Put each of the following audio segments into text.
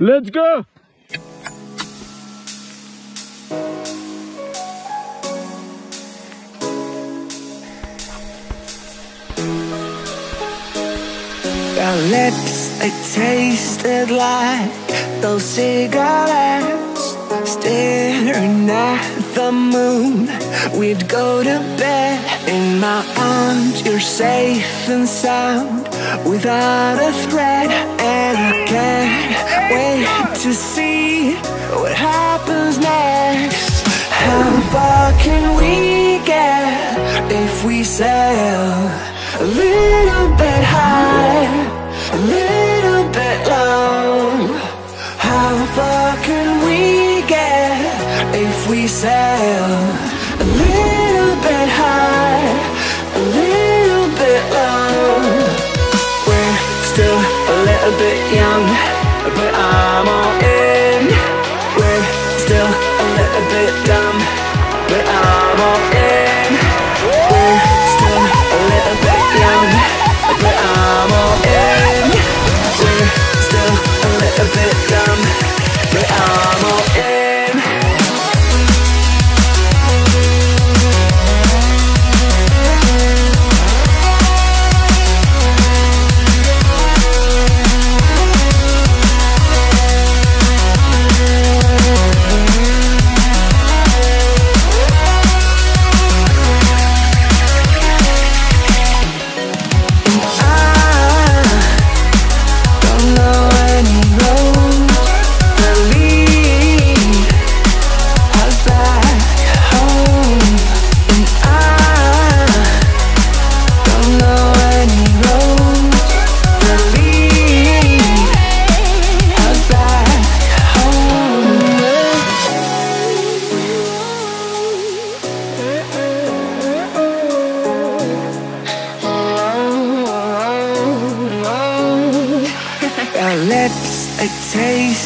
Let's go! Your lips, they tasted like those cigarettes the moon, we'd go to bed In my arms, you're safe and sound Without a threat. And I can't wait to see What happens next. How far can we get If we say feel a little bit dumb But I'm all in.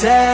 said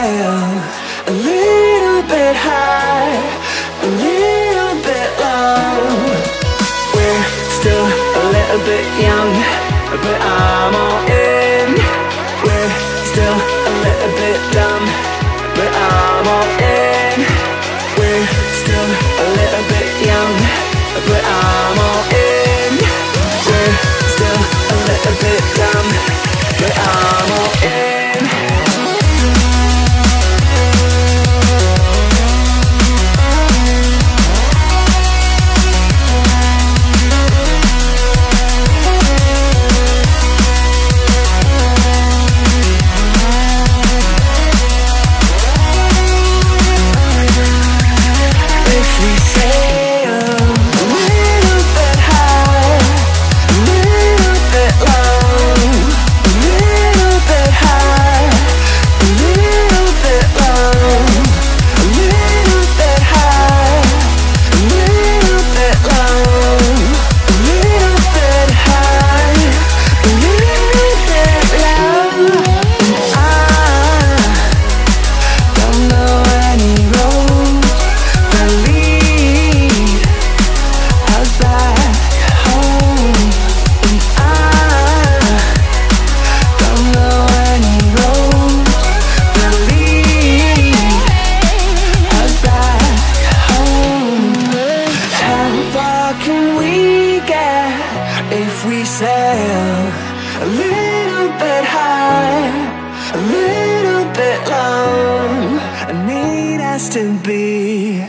fast and be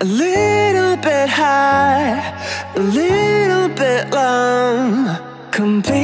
a little bit high, a little bit long. Complete